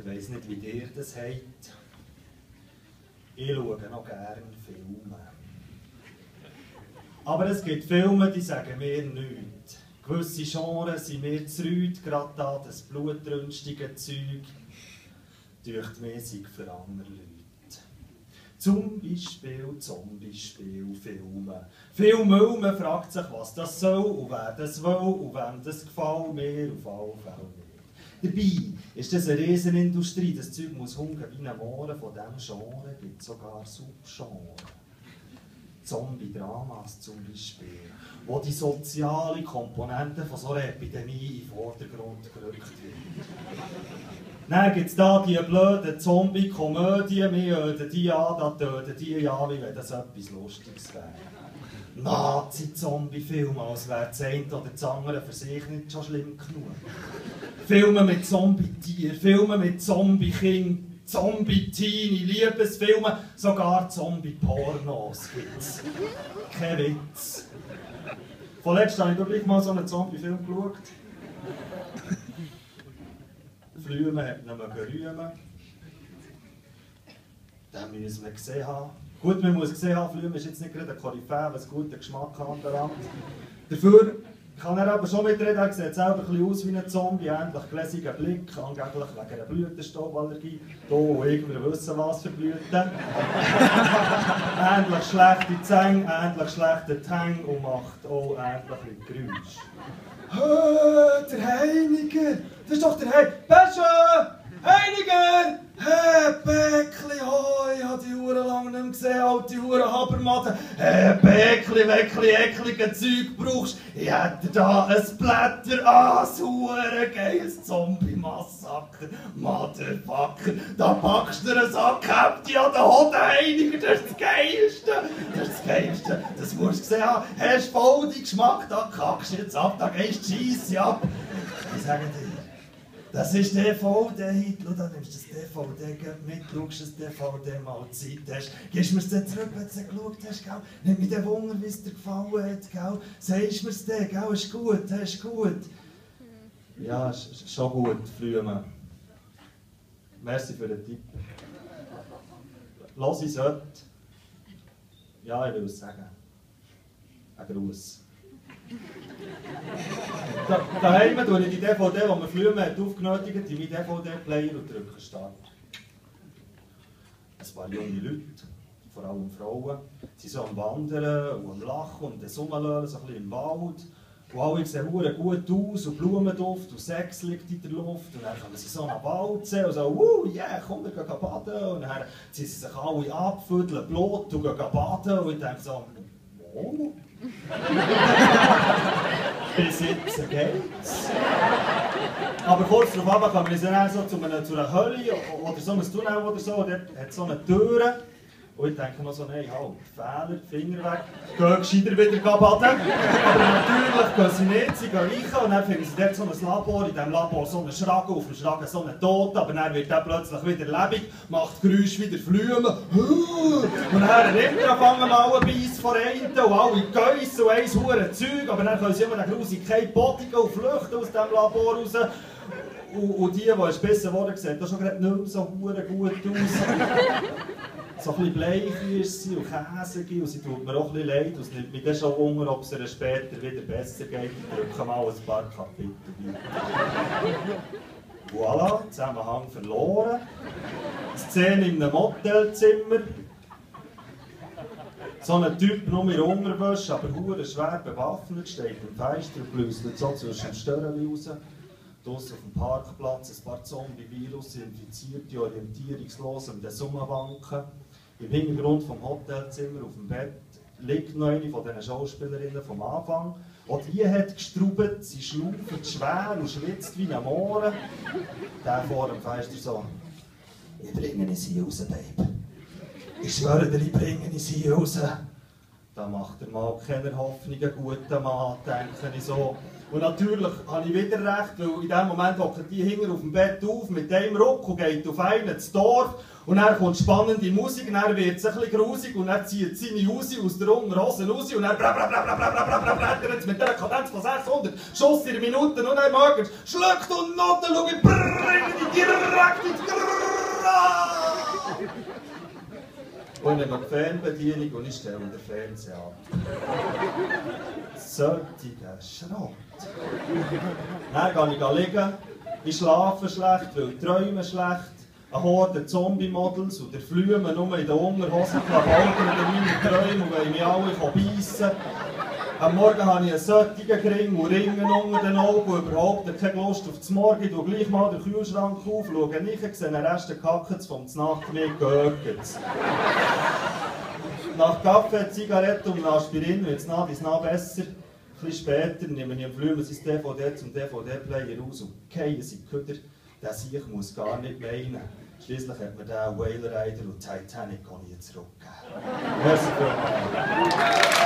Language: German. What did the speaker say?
Ich weiß nicht, wie ihr das habt. Ich schaue noch gerne Filme. Aber es gibt Filme, die sagen mir nichts. Gewisse Genres sind mir zu rüd, gerade da das blutrünstige Zeug. Durch mir sind für andere Leute. Zum Beispiel Zombie-Spielfilme. Viel Müll, fragt sich, was das soll und wer das will und wem das gefällt, mir auf alle Fälle nicht. Dabei ist das eine Riesenindustrie, das Zeug muss hungern wie ein Mohren. Von diesem Genre gibt es sogar Subgenre. Zombie-Dramas zum Beispiel, wo die soziale Komponente von so einer Epidemie in den Vordergrund gerückt wird. Dann gibt es da die blöden Zombie-Komödien, wir öden die an, da töten die ja, wie wenn das etwas Lustiges wäre. Nazi-Zombie-Filme, als wäre das eine oder das andere für sich nicht schon schlimm genug. Filme mit Zombie-Tieren, Filme mit Zombie-Kindern, Zombie-Teenie, Liebesfilme, sogar Zombie-Pornos gibt's. Kein Witz. Vorletzt habe ich gleich mal so einen Zombie-Film geschaut. Flüme hat nicht mehr rühmen. Den müssen wir gesehen haben. Gut, man muss gesehen haben, Flüme ist jetzt nicht gerade ein Koryphäe, was guten Geschmack anbelangt. Dafür kann er aber schon mitreden, er sieht selber ein aus wie ein Zombie, ähnlich gläsiger Blick, angeblich wegen einer Blütenstauballergie. Da, irgendwer wissen, was für Blüten. ähnlich schlechte Zähne, ähnlich schlechte Tang und macht auch ähnliche Geräusche. Hö, der Heiniger! Das ist doch der Heiniger! Pesche! Heiniger! Hey, Bäckli, oh, ich habe die Uhren lang nicht mehr gesehen, alte Uhren Habermatten. Hey, Bäckli, Weckli, eklige Zeug brauchst, ich hätte da ein Blätter, ah, ein geiles Zombie-Massaker, Motherfucker, da packst du einen Sack, habt ihr an den Hoden Heiniger, das ist das Geilste, das ist das Geilste, das musst du gesehen haben, hast voll den Geschmack, da kackst du jetzt ab, da gehst du Scheisse ab. Ich sage dir, das ist DVD, Schau, da nimmst du das DVD mit, schaust das DVD mal Zeit hast, gibst mir dann zurück, wenn du es geschaut hast, gell? Nimm mich den Wunder, wie es dir gefallen hat, gell? Sagst mir es dann, gell? Ist gut, ist gut. Ja, ist schon gut, Flüme. Merci für den Tipp. Lass es Ja, ich will es sagen. Ein Gruß. Da, daheim tue ich die DVD, die man früher aufgenötigt in meinen DVD-Player und drücke Start. Ein paar junge Leute, vor allem Frauen, sind so am Wandern und am Lachen und am Rumlölen, so ein bisschen im Wald. Und alle sehen gut aus und Blumenduft und Sex liegt in der Luft. Und dann kommen sie so nach Walzen und so, uh, yeah, komm, wir gehen baden. Und dann ziehen sie sich alle ab, fütteln Blut und gehen baden. Und ich denke so, oh. Bis jetzt geht's. Aber kurz darauf kommen wir so zu einer, zu einer Hölle oder so ein Tunnel oder so. Dort hat so eine Tür. Und ich denke noch so, nein, halt, Fehler, Finger weg, gehen gescheiter wieder baden. Aber natürlich gehen sie nicht, sie gehen rein und dann finden sie dort so ein Labor, in diesem Labor so einen Schragen, auf dem Schragen so einen Tod, aber dann wird der plötzlich wieder lebendig, macht Geräusch wieder Flüme. Und dann nimmt er fangen alle Beiß von einen und alle Geiss und eins hure Zeug, aber dann können sie immer den Grusig kein Bodigen und flüchten aus diesem Labor raus. Und, und die, die es besser geworden sehen, das schon gerade nicht mehr so gut aus so ein bisschen bleich ist sie und käsig und sie tut mir auch ein leid und es nimmt mich dann schon Wunder, ob es ihr später wieder besser geht. Ich drücke mal ein paar Kapitel Voilà, Zusammenhang verloren. Szene in einem Motelzimmer. So ein Typ nur mit Unterwäsche, aber hure schwer bewaffnet, steht im Fenster und blüsselt so zwischen den Störchen raus. Draussen auf dem Parkplatz ein paar Zombie-Virus, infizierte, orientierungslose mit den Summenwanken. Im Hintergrund vom Hotelzimmer auf dem Bett liegt noch eine von diesen Schauspielerinnen vom Anfang. Auch die hat gestraubt, sie schnauft schwer und schwitzt wie ein Mohren. Der vor dem Fenster so, ich bringe sie raus, Babe. Ich schwöre dir, ich bringe sie raus da macht er mal keine Hoffnung, ein guter Mann, denke ich so. Und natürlich habe ich wieder recht, weil in dem Moment hocken die hinger auf dem Bett auf, mit dem Ruck und geht auf einen ins Dorf. Und dann kommt spannende Musik, und dann wird es ein bisschen grusig, und dann zieht seine Usi aus der Unterhose raus, und dann blättert es mit einer Kadenz von 600 Schuss in der Minute, und dann magerst, schluckt und Noten, schau, bringt direkt in die Grrrr. Und noch die Fernbedienung und ich stelle den Fernseher ab. Solcher Schrott. Dann gehe ich liegen, ich schlafe schlecht, weil ich träume schlecht. Eine Horde Zombie-Models und der Flüme nur in den Unterhosen verfolgen in meinen Träumen und wollen mich alle beißen. Am Morgen habe ich einen solchen Ring und Ringen unter den Augen und überhaupt keine Lust auf das Morgen. Ich gleich mal den Kühlschrank auf, schaue rein, sehe einen Rest Kackens vom Nacht mir gehört. Nach Kaffee, Zigarette und Aspirin wird es nach bis nach besser. Ein bisschen später nehme ich am Flümen sein DVD zum DVD-Player raus und gehe sie Köder. Der Sieg muss gar nicht meinen. Schließlich hat mir der Whale Rider und Titanic auch nie zurückgegeben. Merci